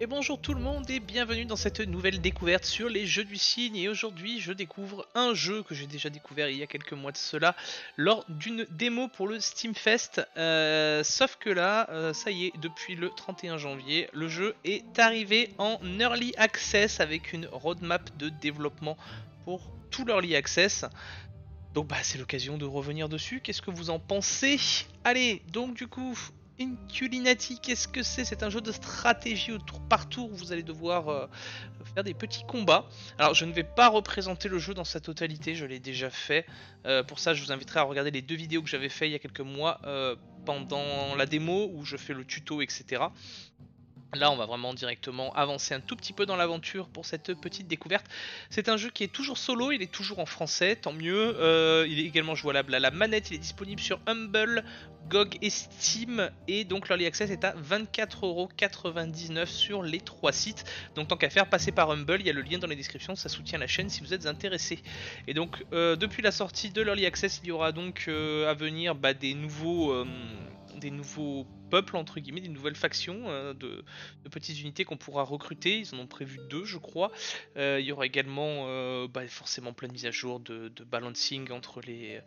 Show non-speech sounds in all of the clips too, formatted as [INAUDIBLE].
Et bonjour tout le monde et bienvenue dans cette nouvelle découverte sur les jeux du cygne. Et aujourd'hui je découvre un jeu que j'ai déjà découvert il y a quelques mois de cela lors d'une démo pour le Steam Fest euh, sauf que là euh, ça y est depuis le 31 janvier le jeu est arrivé en Early Access avec une roadmap de développement pour tout l'Early Access. Donc bah c'est l'occasion de revenir dessus, qu'est-ce que vous en pensez? Allez, donc du coup, Inculinati, qu'est-ce que c'est? C'est un jeu de stratégie au tour par tour où vous allez devoir euh, faire des petits combats. Alors je ne vais pas représenter le jeu dans sa totalité, je l'ai déjà fait. Euh, pour ça je vous inviterai à regarder les deux vidéos que j'avais fait il y a quelques mois euh, pendant la démo où je fais le tuto etc. Là, on va vraiment directement avancer un tout petit peu dans l'aventure pour cette petite découverte. C'est un jeu qui est toujours solo, il est toujours en français, tant mieux. Euh, il est également jouable à la manette, il est disponible sur Humble, GOG et Steam. Et donc l'Early Access est à 24,99€ sur les trois sites. Donc tant qu'à faire, passez par Humble, il y a le lien dans les descriptions, ça soutient la chaîne si vous êtes intéressé. Et donc euh, depuis la sortie de l'Early Access, il y aura donc euh, à venir bah, des nouveaux des nouveaux peuples, entre guillemets, des nouvelles factions euh, de, petites unités qu'on pourra recruter. Ils en ont prévu deux, je crois. Euh, il y aura également euh, bah, forcément plein de mises à jour de, balancing entre les,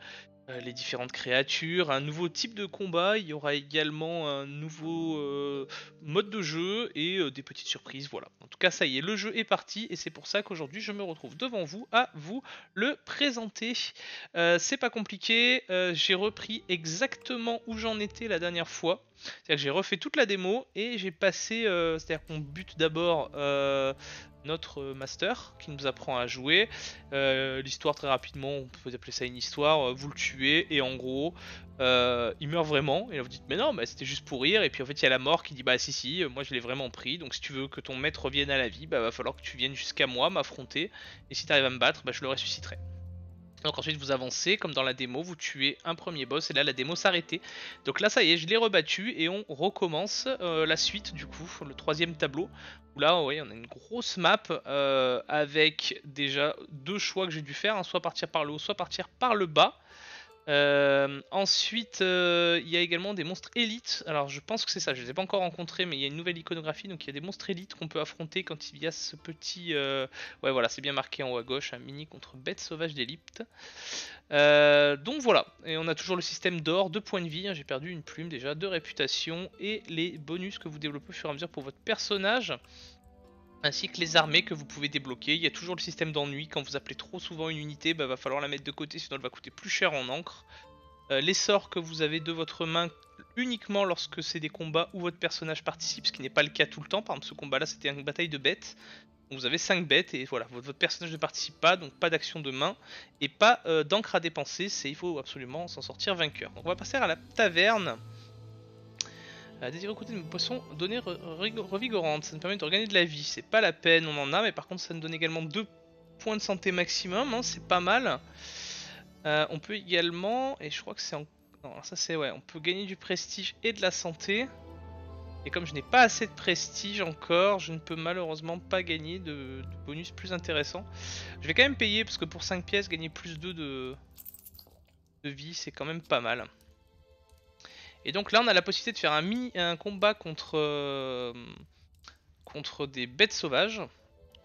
différentes créatures, un nouveau type de combat, il y aura également un nouveau mode de jeu et des petites surprises, voilà. En tout cas ça y est, le jeu est parti et c'est pour ça qu'aujourd'hui je me retrouve devant vous à vous le présenter. c'est pas compliqué, j'ai repris exactement où j'en étais la dernière fois. C'est-à-dire que j'ai refait toute la démo et j'ai passé, c'est-à-dire qu'on bute d'abord notre master qui nous apprend à jouer. Euh, l'histoire très rapidement, on peut appeler ça une histoire, euh, vous le tuez et en gros euh, il meurt vraiment et là vous dites mais non mais c'était juste pour rire et puis en fait il y a la mort qui dit bah si si moi je l'ai vraiment pris donc si tu veux que ton maître revienne à la vie bah va falloir que tu viennes jusqu'à moi m'affronter et si tu arrives à me battre bah je le ressusciterai. Donc ensuite vous avancez comme dans la démo, vous tuez un premier boss et là la démo s'arrêtait. Donc là ça y est, je l'ai rebattu et on recommence euh, la suite du coup, le troisième tableau. Où là on a une grosse map euh, avec déjà deux choix que j'ai dû faire, hein, soit partir par le haut, soit partir par le bas. Euh, ensuite, euh, il y a également des monstres élites. Alors, je pense que c'est ça. Je ne les ai pas encore rencontrés, mais il y a une nouvelle iconographie. Donc, il y a des monstres élites qu'on peut affronter quand il y a ce petit. Euh, ouais, voilà, c'est bien marqué en haut à gauche. Un mini contre bête sauvage d'élite. donc voilà. Et on a toujours le système d'or, de points de vie. Hein. J'ai perdu une plume déjà, de réputation et les bonus que vous développez au fur et à mesure pour votre personnage ainsi que les armées que vous pouvez débloquer. Il y a toujours le système d'ennui, quand vous appelez trop souvent une unité, bah, va falloir la mettre de côté, sinon elle va coûter plus cher en encre. Euh, les sorts que vous avez de votre main uniquement lorsque c'est des combats où votre personnage participe, ce qui n'est pas le cas tout le temps. Par exemple, ce combat-là, c'était une bataille de bêtes. vous avez 5 bêtes et voilà, votre personnage ne participe pas, donc pas d'action de main et pas euh, d'encre à dépenser. Il faut absolument s'en sortir vainqueur. Donc on va passer à la taverne. Euh, désir recruter une poisson donnée revigorante. Ça nous permet de regagner de la vie. C'est pas la peine, on en a, mais par contre ça nous donne également 2 points de santé maximum. Hein, c'est pas mal. Euh, on peut également, et je crois que c'est en... Non, ça c'est ouais, on peut gagner du prestige et de la santé. Et comme je n'ai pas assez de prestige encore, je ne peux malheureusement pas gagner de, bonus plus intéressant. Je vais quand même payer parce que pour 5 pièces, gagner plus 2 de, de vie, c'est quand même pas mal. Et donc là, on a la possibilité de faire un, combat contre, euh, contre des bêtes sauvages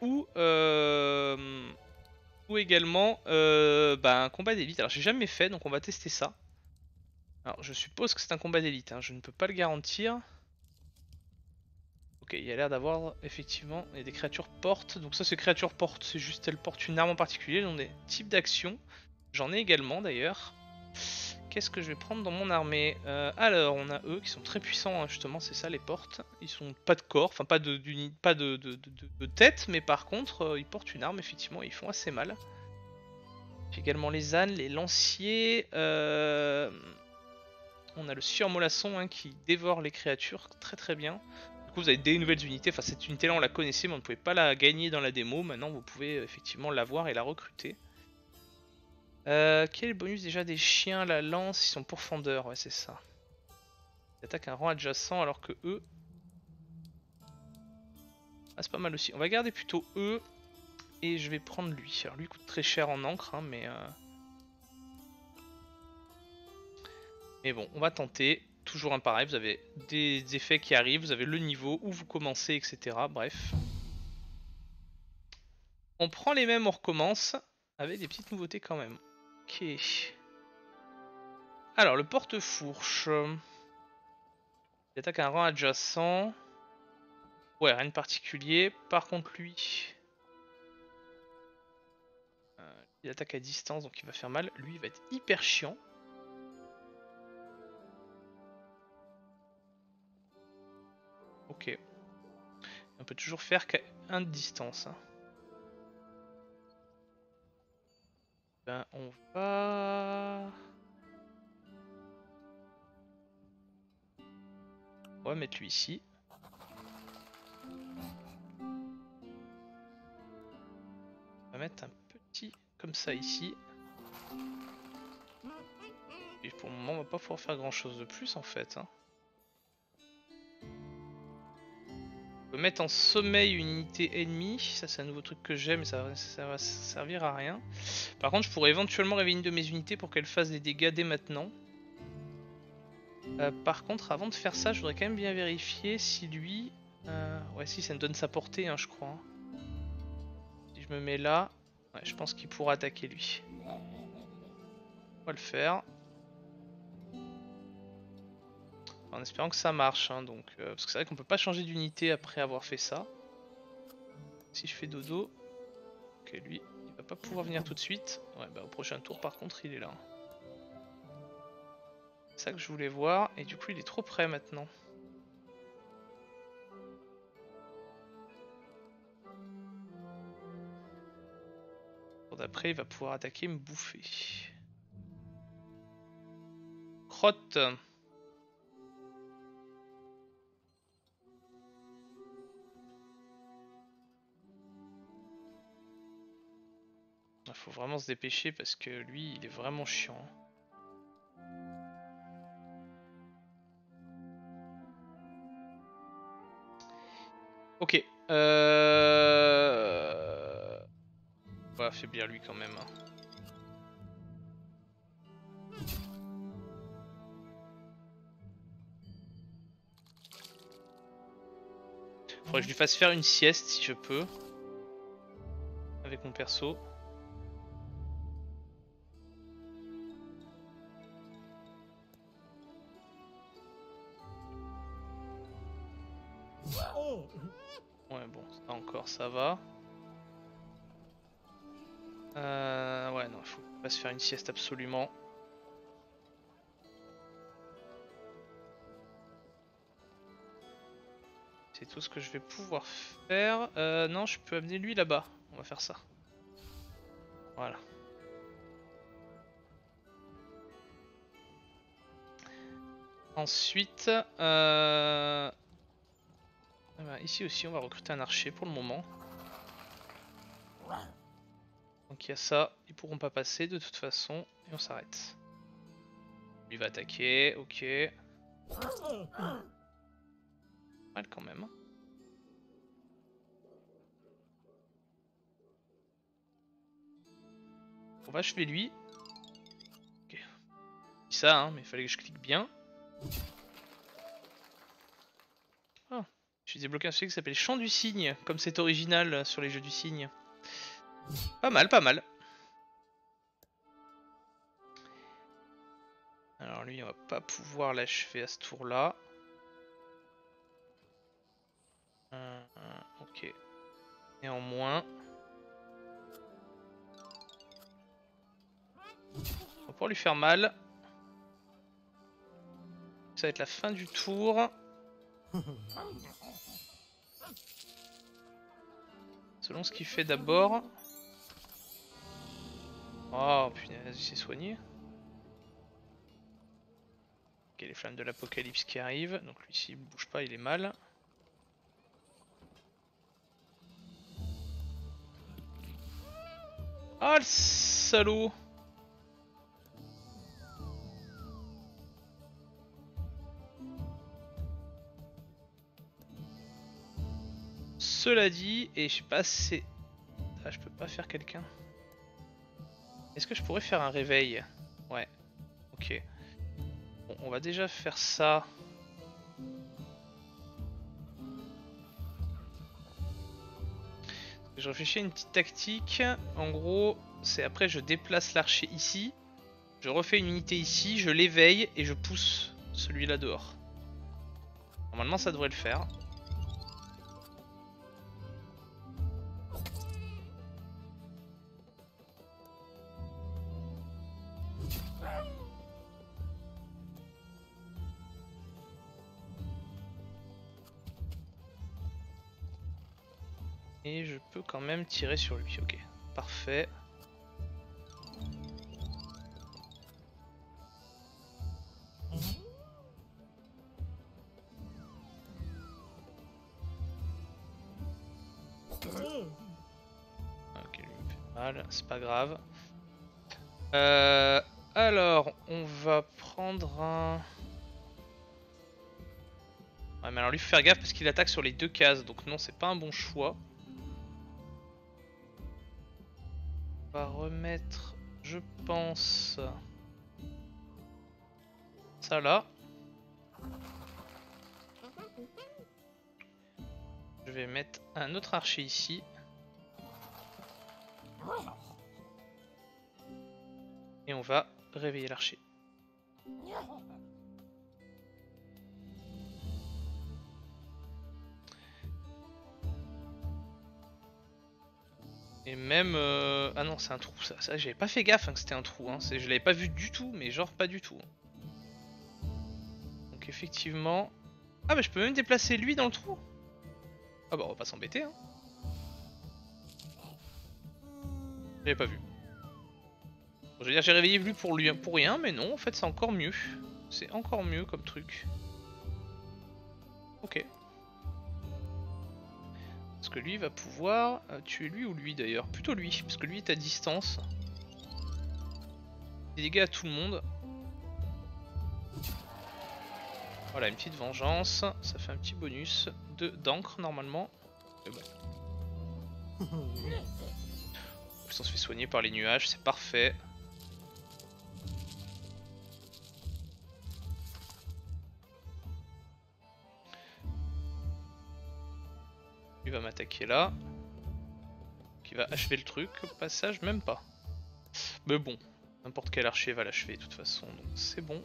ou, euh, ou également euh, bah, un combat d'élite. Alors j'ai jamais fait, donc on va tester ça. Alors je suppose que c'est un combat d'élite, hein. je ne peux pas le garantir. Ok, il y a l'air d'avoir effectivement des créatures portes. Donc ça, c'est créatures portes, c'est juste elles portent une arme en particulier. Elles ont des types d'actions. J'en ai également d'ailleurs. Qu'est-ce que je vais prendre dans mon armée? Euh, Alors, on a eux qui sont très puissants, hein, justement, c'est ça les portes. Ils sont pas de corps, enfin pas de, pas de, tête, mais par contre, euh, ils portent une arme, effectivement, ils font assez mal. J'ai également les ânes, les lanciers. Euh, on a le surmolasson hein, qui dévore les créatures très très bien. Du coup, vous avez des nouvelles unités. Enfin, cette unité-là, on la connaissait, mais on ne pouvait pas la gagner dans la démo. Maintenant, vous pouvez effectivement l'avoir et la recruter. Euh, quel bonus déjà des chiens La lance, ils sont pourfendeurs, ouais c'est ça. Ils attaquent un rang adjacent alors que eux... Ah c'est pas mal aussi. On va garder plutôt eux et je vais prendre lui. Alors lui coûte très cher en encre hein, mais... Euh... Mais bon, on va tenter. toujours un pareil, vous avez des effets qui arrivent, vous avez le niveau, où vous commencez, etc. Bref. On prend les mêmes, on recommence, avec des petites nouveautés quand même. Ok. Alors, le porte-fourche. Il attaque un rang adjacent. Ouais, rien de particulier. Par contre, lui... Euh, il attaque à distance, donc il va faire mal. Lui, il va être hyper chiant. Ok. On peut toujours faire qu'à un de distance. Hein. Ben, on va... On va mettre lui ici. On va mettre un petit comme ça ici. Et pour le moment, on va pas pouvoir faire grand chose de plus en fait. Hein. Mettre en sommeil une unité ennemie. Ça, c'est un nouveau truc que j'aime, mais ça, va servir à rien. Par contre, je pourrais éventuellement réveiller une de mes unités pour qu'elle fasse des dégâts dès maintenant. Euh, par contre, avant de faire ça, je voudrais quand même bien vérifier si lui... Euh, ouais, si, ça me donne sa portée, hein, je crois. Si je me mets là, je pense qu'il pourra attaquer lui. On va le faire. En espérant que ça marche, hein, donc, euh, parce que c'est vrai qu'on peut pas changer d'unité après avoir fait ça. Si je fais dodo, ok lui, il va pas pouvoir venir tout de suite. Ouais, bah au prochain tour par contre il est là. C'est ça que je voulais voir. Et du coup, il est trop près maintenant. D'après, il va pouvoir attaquer et me bouffer. Crotte faut vraiment se dépêcher parce que lui, il est vraiment chiant. Ok. Euh... On va affaiblir lui quand même. Hein. Faudrait que je lui fasse faire une sieste si je peux. Avec mon perso. Une sieste absolument. C'est tout ce que je vais pouvoir faire. Euh, non, je peux amener lui là-bas. On va faire ça. Voilà. Ensuite, euh, ah bah, ici aussi on va recruter un archer pour le moment. Donc il y a ça, ils pourront pas passer de toute façon et on s'arrête. Il va attaquer, ok. Mal quand même. On va achever lui. Ok. Ça, hein, mais il fallait que je clique bien. J'ai débloqué un sujet qui s'appelle Chant du Cygne, comme c'est original sur les jeux du cygne. Pas mal, pas mal. Alors lui, on va pas pouvoir l'achever à ce tour-là. Euh, euh, ok. Néanmoins... On va pouvoir lui faire mal. Ça va être la fin du tour. [LAUGHS] Selon ce qu'il fait d'abord. Oh punaise, il s'est soigné. Ok, les flammes de l'apocalypse qui arrivent. Donc lui, s'il bouge pas, il est mal. Ah le salaud Cela dit, et je sais pas si Ah, je peux pas faire quelqu'un. Est-ce que je pourrais faire un réveil? Ouais. Ok. Bon, on va déjà faire ça. Je réfléchis à une petite tactique. En gros, c'est après je déplace l'archer ici. Je refais une unité ici, je l'éveille et je pousse celui-là dehors. Normalement ça devrait le faire. Je peux quand même tirer sur lui, ok. Parfait. Ok, lui fait mal, c'est pas grave. Euh, alors, on va prendre un... Ouais, mais alors lui faire gaffe parce qu'il attaque sur les deux cases, donc non, c'est pas un bon choix. Remettre, je pense, ça là. Je vais mettre un autre archer ici. Et on va réveiller l'archer. Et même... euh, Ah non, c'est un trou, ça. ça J'avais pas fait gaffe hein, que c'était un trou. Hein. Je l'avais pas vu du tout, mais genre pas du tout. Donc effectivement... Ah bah je peux même déplacer lui dans le trou Ah bah on va pas s'embêter. Hein. J'avais pas vu. Bon, je veux dire, j'ai réveillé lui pour, lui pour rien, mais non, en fait c'est encore mieux. C'est encore mieux comme truc. Ok. Parce que lui va pouvoir euh, tuer lui ou lui d'ailleurs. Plutôt lui, parce que lui est à distance. Des dégâts à tout le monde. Voilà, une petite vengeance. Ça fait un petit bonus de d'encre normalement. Mais bon. En plus on se fait soigner par les nuages, c'est parfait. Il va m'attaquer là. Qui va achever le truc, passage, même pas. Mais bon, n'importe quel archer va l'achever de toute façon, donc c'est bon.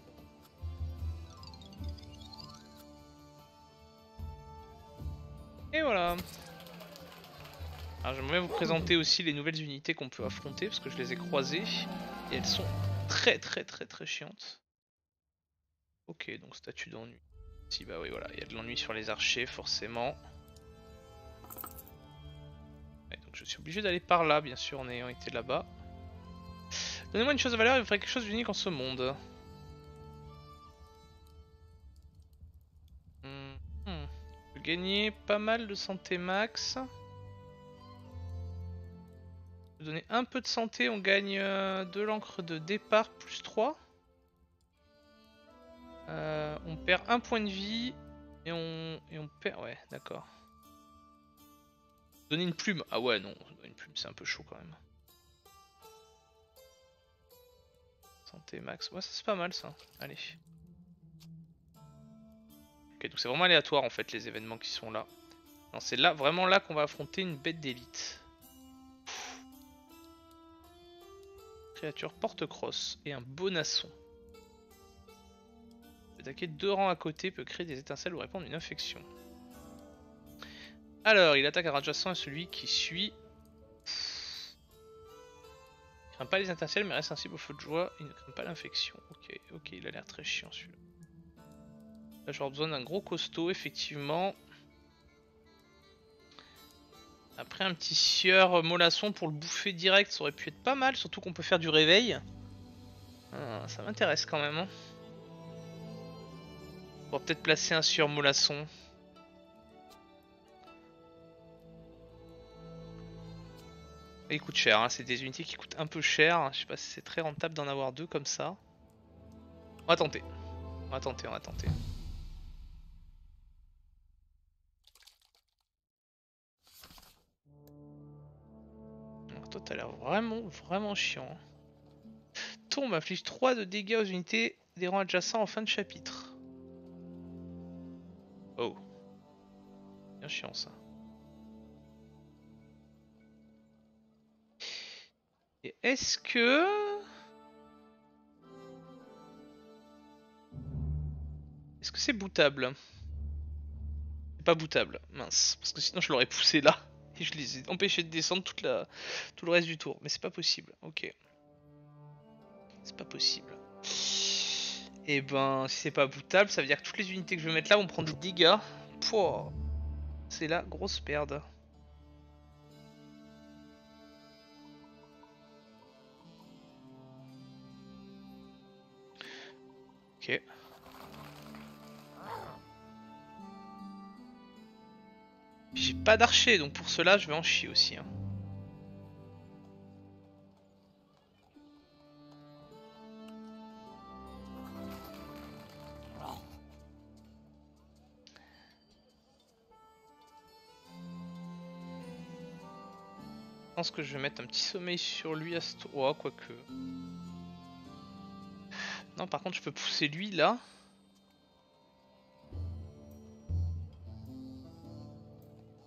Et voilà. Alors j'aimerais vous présenter aussi les nouvelles unités qu'on peut affronter parce que je les ai croisées et elles sont très très très très chiantes. Ok, donc statut d'ennui. Si bah oui voilà, il y a de l'ennui sur les archers forcément. Je suis obligé d'aller par là bien sûr en ayant été là-bas. Donnez-moi une chose de valeur, il faudrait quelque chose d'unique en ce monde. Hmm, hmm. Je peux gagner pas mal de santé max. Je donner un peu de santé, on gagne euh, de l'encre de départ plus 3. Euh, on perd un point de vie et on perd... Ouais, d'accord. Donner une plume. Ah ouais, non, une plume c'est un peu chaud quand même. Santé max. Ouais, ça c'est pas mal ça. Allez. Ok, donc c'est vraiment aléatoire en fait les événements qui sont là. Non, c'est là, vraiment là qu'on va affronter une bête d'élite. Créature porte-crosse et un bonasson. Attaquer deux rangs à côté peut créer des étincelles ou répandre une infection. Alors, il attaque adjacent à celui qui suit. Il craint pas les étincelles mais reste sensible au feu de joie. Il ne craint pas l'infection. Ok, ok, il a l'air très chiant celui-là. Là, j'aurais besoin d'un gros costaud, effectivement. Après, un petit sieur mollasson pour le bouffer direct, ça aurait pu être pas mal. Surtout qu'on peut faire du réveil. Ah, ça m'intéresse quand même. Hein. On va peut-être placer un sieur mollasson. Il coûte cher, hein. c'est des unités qui coûtent un peu cher. Je sais pas si c'est très rentable d'en avoir deux comme ça. On va tenter. On va tenter, on va tenter. Toi, t'as l'air vraiment, vraiment chiant. Tombe inflige 3 de dégâts aux unités des rangs adjacents en fin de chapitre. Oh. Bien chiant ça. Est-ce que... Est-ce que c'est bootable? C'est pas bootable, mince. Parce que sinon je l'aurais poussé là. [LAUGHS] Et je les ai empêchés de descendre toute tout le reste du tour. Mais c'est pas possible, ok. C'est pas possible. Et ben, si c'est pas bootable, ça veut dire que toutes les unités que je vais mettre là vont prendre des dégâts. C'est la grosse perte. Ok. J'ai pas d'archer, donc pour cela je vais en chier aussi. Hein. Je pense que je vais mettre un petit sommeil sur lui à ce tour. quoique. Non, par contre, je peux pousser lui là.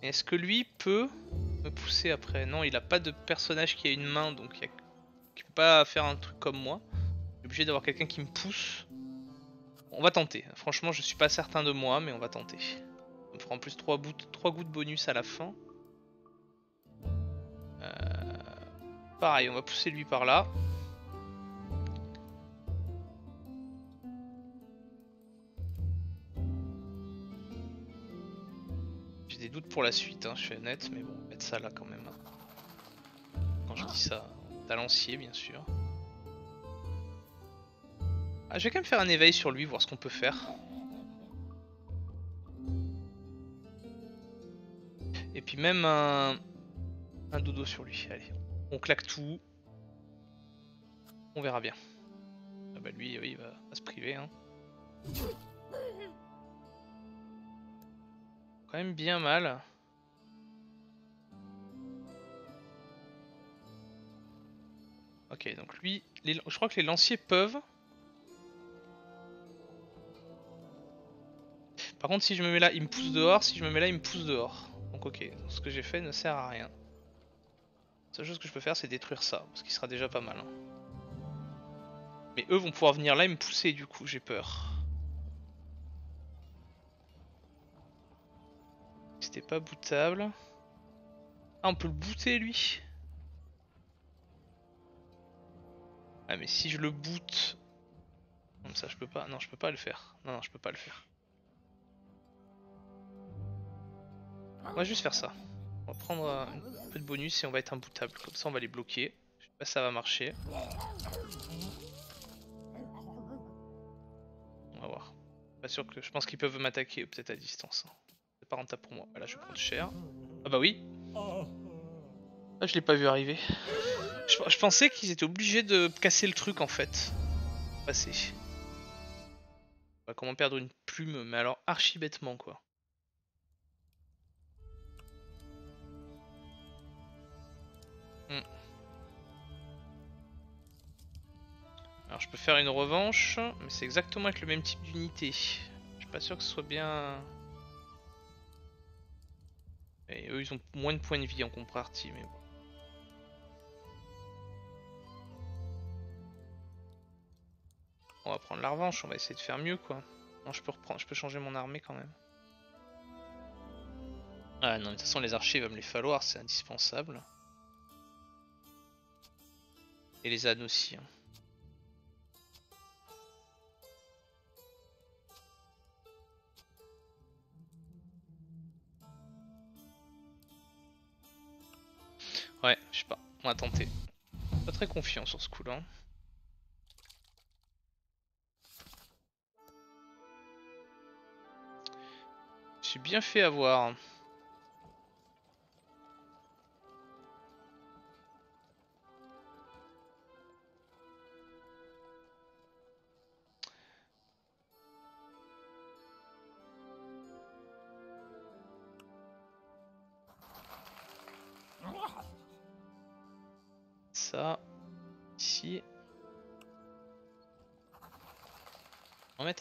Est-ce que lui peut me pousser après? Non, il a pas de personnage qui a une main, donc il, peut pas faire un truc comme moi. Est obligé d'avoir quelqu'un qui me pousse. On va tenter. Franchement, je suis pas certain de moi, mais on va tenter. On fera en plus 3, gouttes bonus à la fin. Euh, pareil, on va pousser lui par là. Pour la suite, hein, je suis honnête, mais bon, mettre ça là quand même. Hein. Quand je dis ça, lancier bien sûr. Ah, je vais quand même faire un éveil sur lui, voir ce qu'on peut faire. Et puis même un, un dodo sur lui. Allez, on claque tout. On verra bien. Ah bah lui, oui, il va, va se priver. Hein. Bien mal. Ok, donc lui, je crois que les lanciers peuvent. Par contre, si je me mets là, il me pousse dehors. Si je me mets là, il me pousse dehors. Donc ok, ce que j'ai fait ne sert à rien. La seule chose que je peux faire, c'est détruire ça, ce qui sera déjà pas mal. Hein. Mais eux vont pouvoir venir là et me pousser, du coup, j'ai peur. C'était pas bootable. Ah, on peut le booter lui Ah, mais si je le boot. Comme ça, je peux pas. Non, je peux pas le faire. Non, non, je peux pas le faire. On va juste faire ça. On va prendre un peu de bonus et on va être imbootable. Comme ça, on va les bloquer. Je sais pas si ça va marcher. On va voir. Pas sûr que. Je pense qu'ils peuvent m'attaquer peut-être à distance. Hein pas rentable pour moi. Là, je vais prendre cher. Ah bah oui. Ah, je l'ai pas vu arriver. Je, pensais qu'ils étaient obligés de casser le truc en fait. Passer. Bah, comment perdre une plume, mais alors archi bêtement quoi. Hmm. Alors je peux faire une revanche, mais c'est exactement avec le même type d'unité. Je suis pas sûr que ce soit bien... Eux, ils ont moins de points de vie en contrepartie, mais bon. On va prendre la revanche, on va essayer de faire mieux quoi. Non, je peux reprendre, je peux changer mon armée quand même. Ah non, de toute façon les archers va me les falloir, c'est indispensable. Et les ânes aussi. Hein. Ouais, je sais pas. On va tenter. Pas très confiant sur ce coup-là. J'ai bien fait avoir.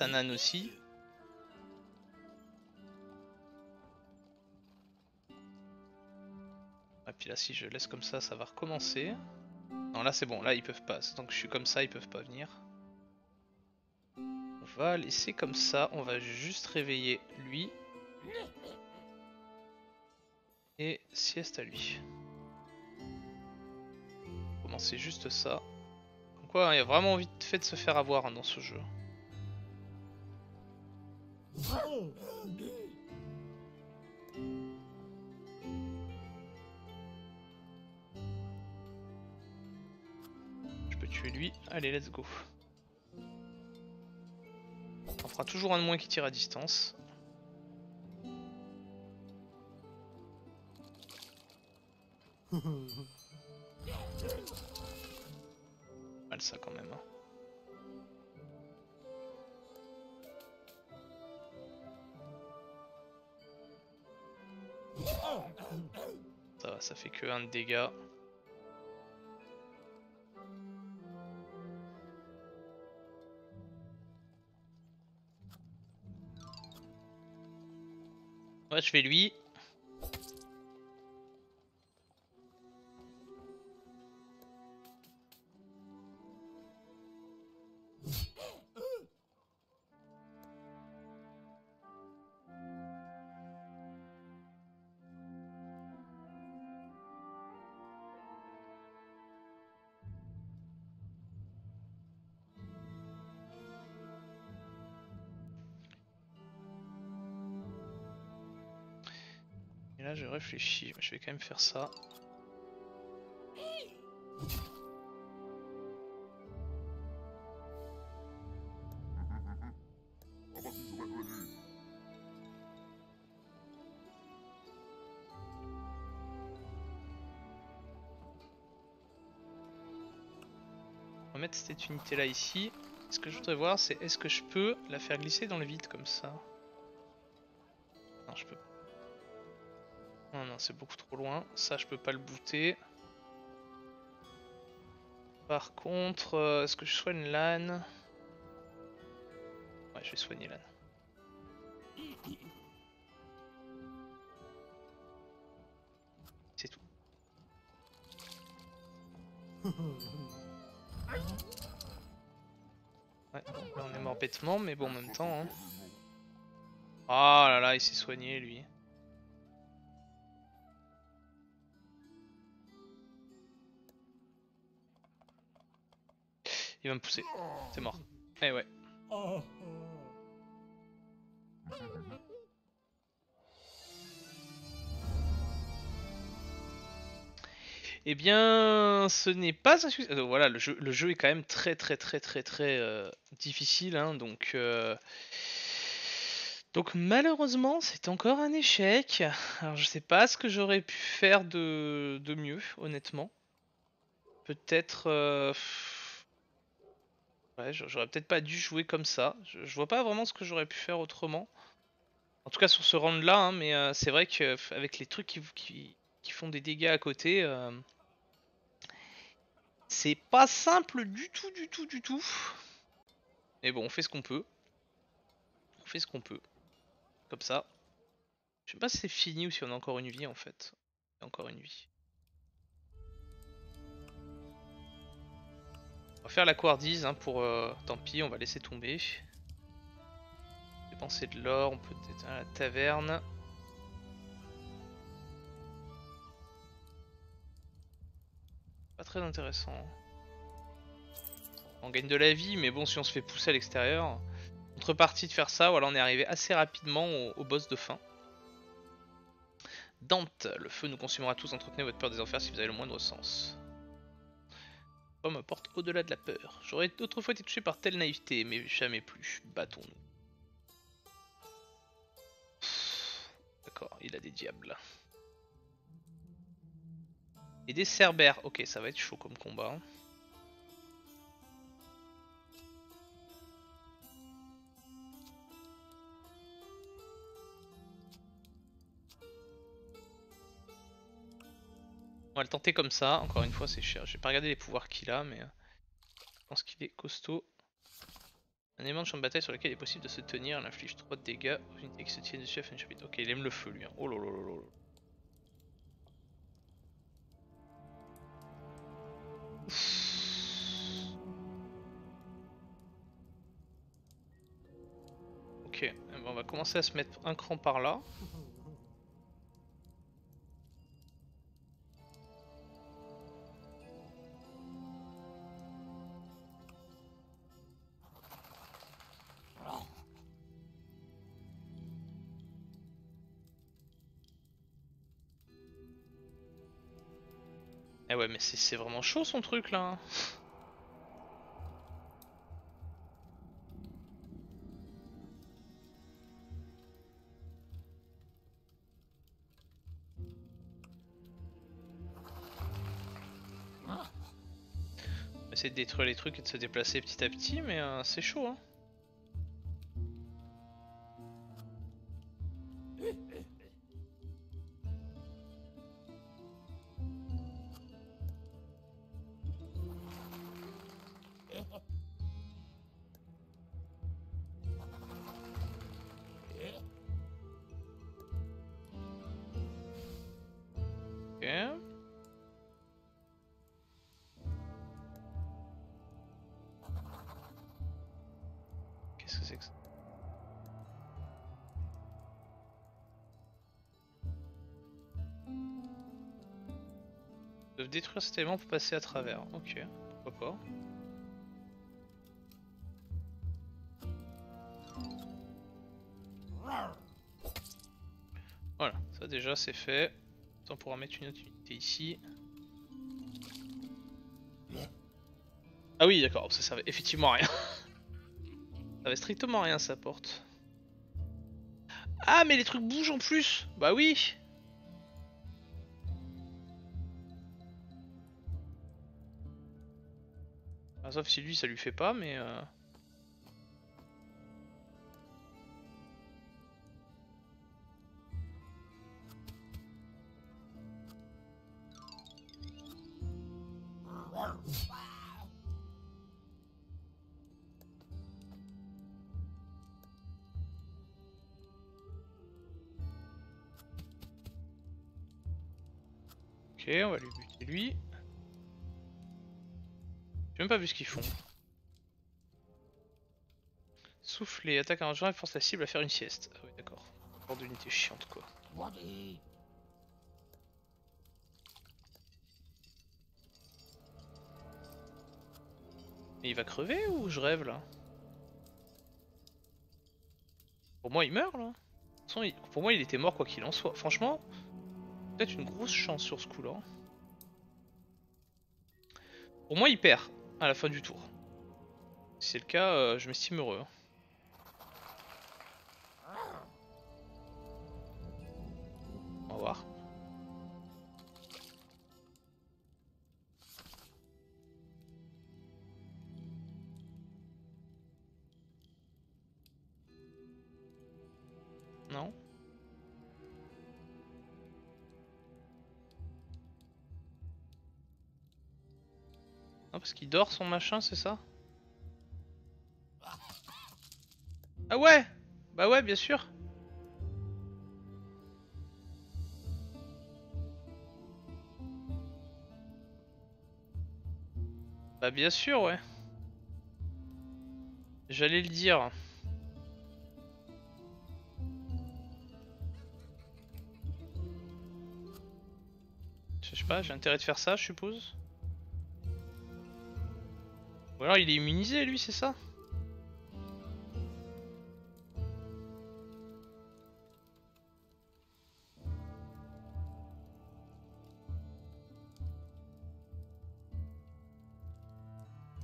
Un âne aussi. Et puis là, si je laisse comme ça, ça va recommencer. Non, là c'est bon, là ils peuvent pas. Tant que je suis comme ça, ils peuvent pas venir. On va laisser comme ça, on va juste réveiller lui. Et sieste à lui. Commencer juste ça. Comme quoi, il y a vraiment envie de fait de se faire avoir hein, dans ce jeu. Je peux tuer lui. Allez, let's go. On fera toujours un de moins qui tire à distance. Un de dégâts. Ouais, je fais lui. Et là je réfléchis, je vais quand même faire ça. On va mettre cette unité là ici. Ce que je voudrais voir c'est est-ce que je peux la faire glisser dans le vide comme ça? C'est beaucoup trop loin, ça je peux pas le booter. Par contre, euh, est-ce que je soigne l'âne? Ouais je vais soigner l'âne. C'est tout. Ouais, là on est mort bêtement, mais bon en même temps. Hein. Ah là là, il s'est soigné lui. Il va me pousser. C'est mort. Eh ouais. Eh bien, ce n'est pas un succès. Euh, voilà, le jeu, est quand même très très très très très euh, difficile, hein, donc euh, donc malheureusement c'est encore un échec. Alors je sais pas ce que j'aurais pu faire de, de mieux, honnêtement. Peut-être, ouais, j'aurais peut-être pas dû jouer comme ça. Je, vois pas vraiment ce que j'aurais pu faire autrement. En tout cas sur ce round là, hein, mais euh, c'est vrai qu'avec les trucs qui, qui, qui font des dégâts à côté. euh, c'est pas simple du tout, du tout, du tout. Mais bon, on fait ce qu'on peut. On fait ce qu'on peut. Comme ça. Je sais pas si c'est fini ou si on a encore une vie en fait. Encore une vie. On va faire la couardise hein, pour... euh, tant pis, on va laisser tomber. Dépenser de l'or, on peut à la taverne. Pas très intéressant. On gagne de la vie, mais bon, si on se fait pousser à l'extérieur. Contrepartie de faire ça, voilà, on est arrivé assez rapidement au, au boss de fin. Dante, le feu nous consumera tous, entretenez votre peur des enfers si vous avez le moindre sens. Pomme porte au-delà de la peur. J'aurais autrefois été touché par telle naïveté, mais jamais plus. Battons-nous. D'accord, il a des diables. Et des cerbères. Ok, ça va être chaud comme combat. On va le tenter comme ça. Encore une fois, c'est cher. J'ai pas regardé les pouvoirs qu'il a, mais euh, je pense qu'il est costaud. Un élément de champ de bataille sur lequel il est possible de se tenir, il inflige 3 de dégâts aux unités qui se tiennent dessus à fin de chapitre. Ok, il aime le feu lui. Hein. Oh. Ok, eh ben, on va commencer à se mettre un cran par là. Mais c'est vraiment chaud son truc là hein. essayer de détruire les trucs et de se déplacer petit à petit, mais euh, c'est chaud. Hein. Détruire cet élément pour passer à travers. Ok, pourquoi pas. Voilà, ça déjà c'est fait. On pourra mettre une autre unité ici. Ah oui d'accord, ça servait effectivement à rien. [LAUGHS] ça avait strictement rien sa porte. Ah mais les trucs bougent en plus Bah oui sauf si lui ça lui fait pas, mais... Euh... Ok, on va lui buter lui. J'ai même pas vu ce qu'ils font. Souffler, attaque un rangement et force la cible à faire une sieste. Ah oui d'accord. Encore d'unité chiante quoi. Mais il va crever ou je rêve là? Pour moi il meurt là. Pour moi il était mort quoi qu'il en soit. Franchement, peut-être une grosse chance sur ce coup là. Pour moi il perd à la fin du tour. Si c'est le cas, euh, je m'estime heureux. On va voir. Parce qu'il dort son machin, c'est ça Ah ouais Bah ouais, bien sûr Bah bien sûr, ouais. J'allais le dire. Je sais pas, j'ai intérêt de faire ça, je suppose. Ou alors il est immunisé lui, c'est ça?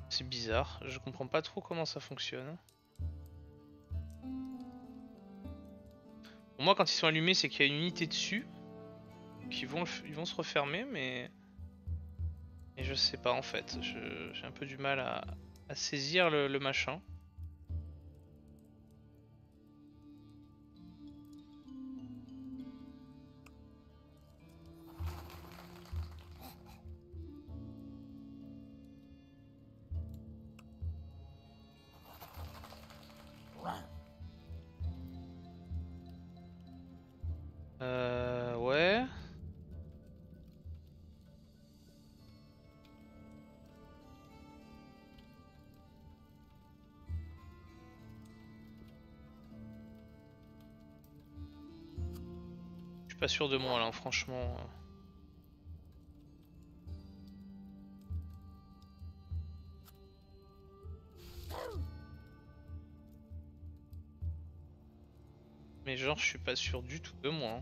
C'est bizarre, je comprends pas trop comment ça fonctionne. Pour moi quand ils sont allumés c'est qu'il y a une unité dessus. Qui vont, ils vont se refermer mais... Et je sais pas en fait, j'ai un peu du mal à, saisir le, machin. Pas sûr de moi là, franchement. Mais genre, je suis pas sûr du tout de moi.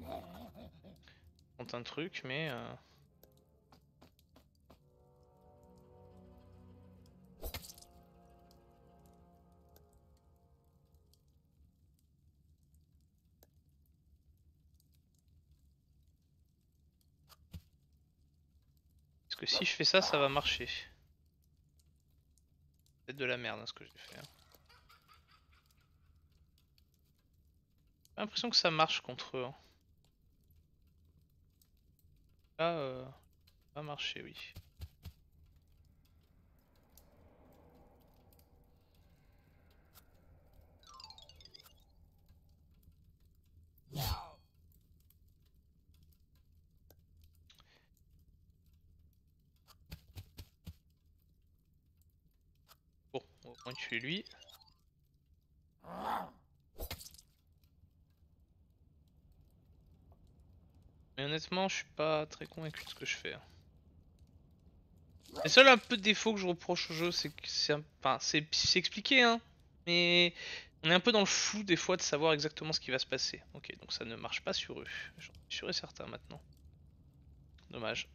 Hein. un truc, mais... Euh... fais ça, ça va marcher. C'est de la merde hein, ce que j'ai fait. Hein. J'ai l'impression que ça marche contre eux. Hein. Là, euh, va marcher, oui. On va tuer lui. Mais honnêtement, je suis pas très convaincu de ce que je fais. Le seul un peu de défaut que je reproche au jeu, c'est que c'est expliqué, hein. Mais on est un peu dans le flou des fois de savoir exactement ce qui va se passer. Ok, donc ça ne marche pas sur eux. J'en suis sûr et certain maintenant. Dommage.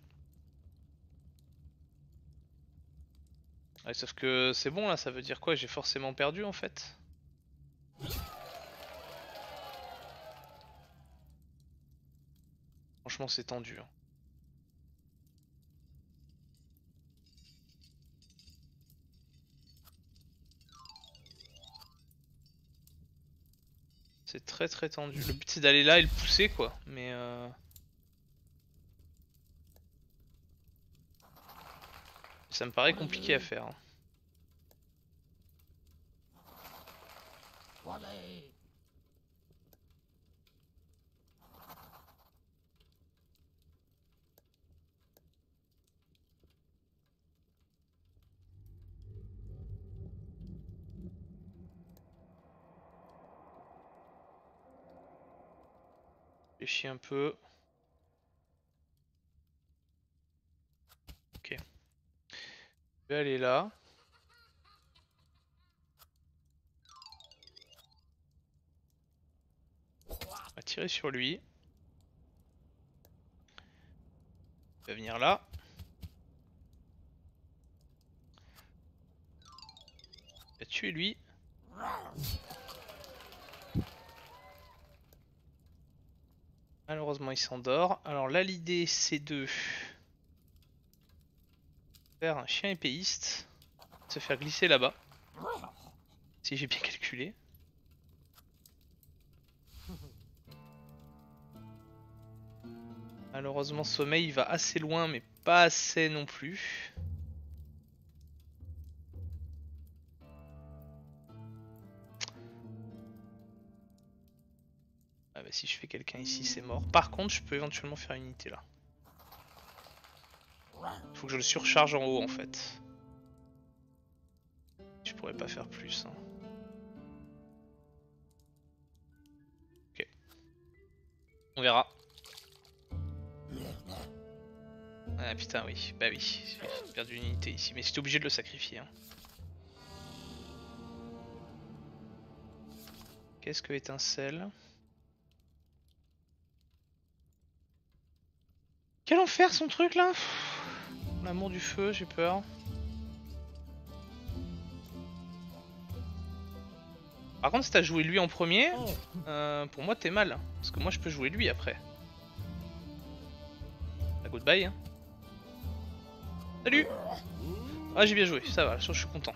Sauf que c'est bon là, ça veut dire quoi? J'ai forcément perdu en fait. Franchement c'est tendu. Hein. C'est très très tendu. Le but c'est d'aller là et le pousser quoi. Mais euh... Ça me paraît compliqué à faire. Réfléchis un peu. Vais aller là. On va tirer sur lui. Va venir là. Il va tuer lui. Malheureusement il s'endort. Alors là l'idée c'est de un chien épéiste, se faire glisser là-bas. Si j'ai bien calculé. Malheureusement sommeil va assez loin mais pas assez non plus. Ah bah si je fais quelqu'un ici c'est mort. Par contre je peux éventuellement faire une unité là. Faut que je le surcharge en haut en fait. Je pourrais pas faire plus. Hein. Ok. On verra. Ah putain oui, bah oui, j'ai perdu une unité ici, mais c'était obligé de le sacrifier. Hein. Qu'est-ce que étincelle? Quel enfer son truc là? L'amour du feu, j'ai peur. Par contre, si t'as joué lui en premier, euh, pour moi t'es mal. Parce que moi je peux jouer lui après. La goodbye. Hein. Salut Ah j'ai bien joué, ça va, je suis content.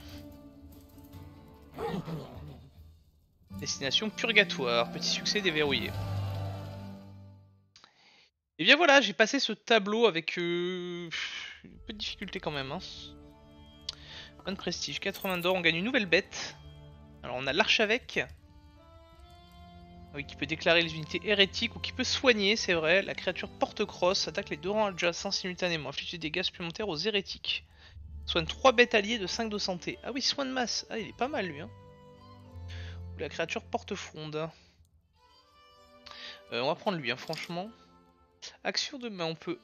Destination purgatoire, petit succès déverrouillé. Et bien voilà, j'ai passé ce tableau avec... Euh, peu de difficulté quand même. Hein. de prestige, 80 d'or, on gagne une nouvelle bête. Alors on a l'archevêque. Oui, qui peut déclarer les unités hérétiques ou qui peut soigner, c'est vrai. La créature porte-crosse attaque les deux rangs adjacents simultanément, inflige des dégâts supplémentaires aux hérétiques. Soigne 3 bêtes alliées de 5 de santé. Ah oui, soin de masse. Ah, il est pas mal lui. Hein. la créature porte-fronde. Euh, on va prendre lui, hein, franchement. Action de main, on peut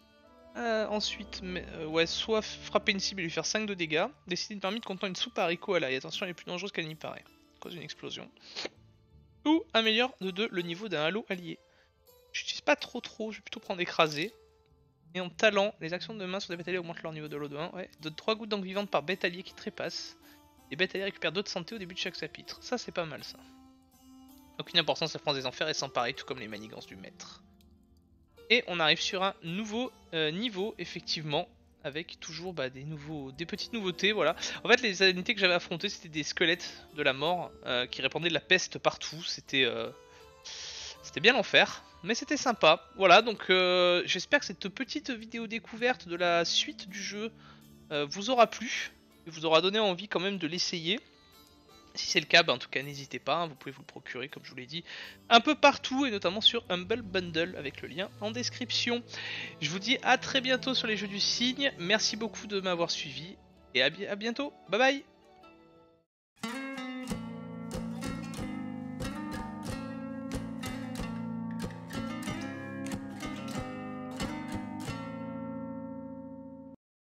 euh, ensuite, euh, ouais, soit frapper une cible et lui faire 5 de dégâts. Décider une permite contenant une soupe à à l'ail. Attention, elle est plus dangereuse qu'elle n'y paraît. Cause une explosion. Ou améliore de 2 le niveau d'un halo allié. J'utilise pas trop trop, je vais plutôt prendre écrasé. Et en talent, les actions de main sur des bêtes alliés augmentent leur niveau de l'eau de 1. Ouais, donne 3 gouttes d'encre vivante par bête allié qui trépasse. Les bêtes alliées récupèrent 2 de santé au début de chaque chapitre. Ça, c'est pas mal ça. Aucune importance, la France des enfers et sans pareil, tout comme les manigances du maître. Et on arrive sur un nouveau euh, niveau, effectivement, avec toujours bah, des nouveaux, des petites nouveautés, voilà. En fait, les unités que j'avais affrontées, c'était des squelettes de la mort euh, qui répandaient de la peste partout. C'était, euh, c'était bien l'enfer, mais c'était sympa. Voilà, donc j'espère que cette petite vidéo découverte de la suite du jeu vous aura plu, et vous aura donné envie quand même de l'essayer. Si c'est le cas, bah, en tout cas n'hésitez pas, hein, vous pouvez vous le procurer comme je vous l'ai dit un peu partout et notamment sur Humble Bundle avec le lien en description. Je vous dis à très bientôt sur les jeux du cygne, merci beaucoup de m'avoir suivi et à bientôt, bye bye